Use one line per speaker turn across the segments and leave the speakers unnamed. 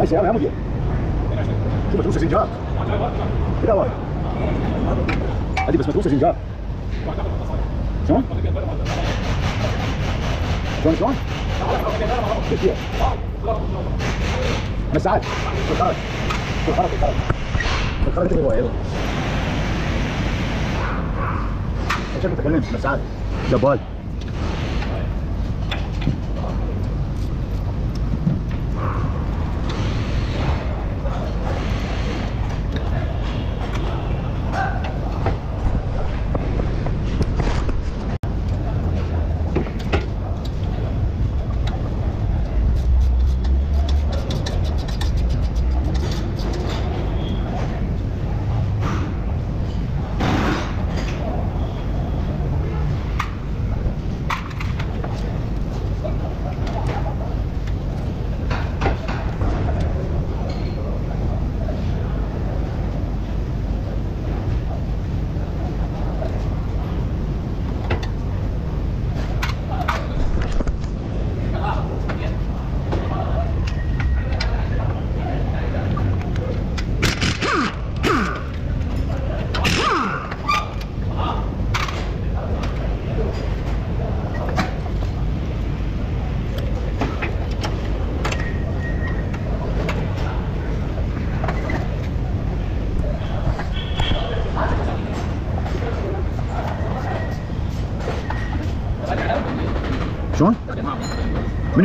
هاي سيارة يا مدير شوف متروسة سنجار كده واحد هذه بس متروسة سنجار شلون؟ شلون شلون؟ كيف فيها؟ خمس ساعات شوف خرج شوف خرج خرج شوف خرج تبغى أيوه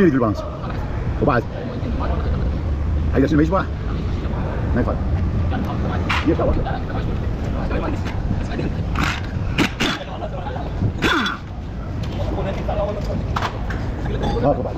من يريد البالانس؟ وبعد هيدا شنو ما يشبع؟ ما يفعل يطلع واحد لا طبعا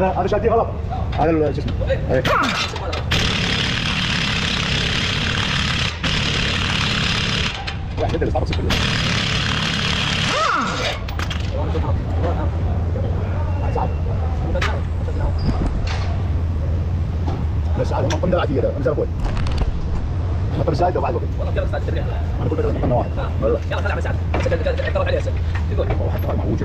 هذا هذا شاديه غلط هذا شو اسمه إيه. واحد اللي صار بس هذا هم قمنا عتيه ده امزر أبوي حط الزايد وبعد وقت
والله يلا أستاذ ترجع
أنا قلت له قمنا واحد والله
يلا مساعد عليه هسه يقول
هو حتى معوج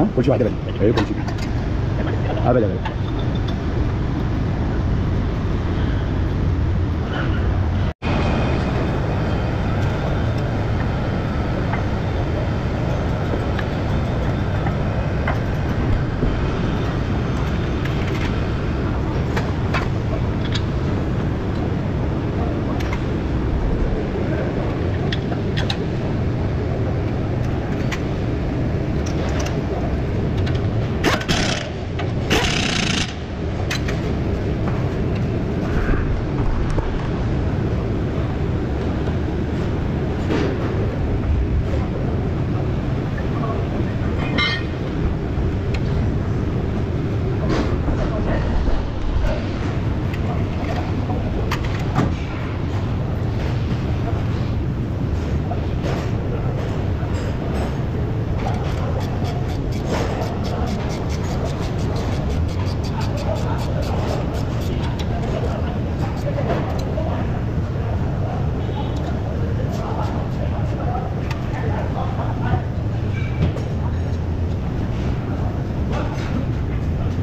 보시면 골집 아들은 여기 골집이 아베자가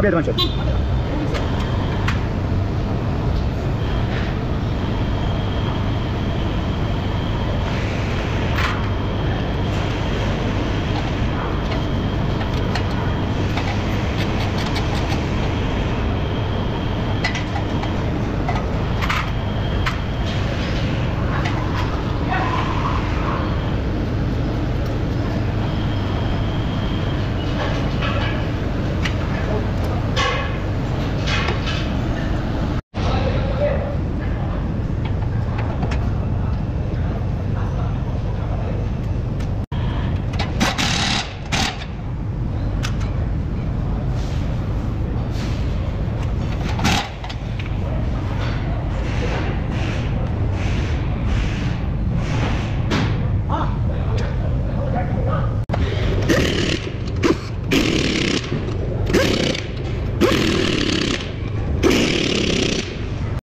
Obie dłońcie.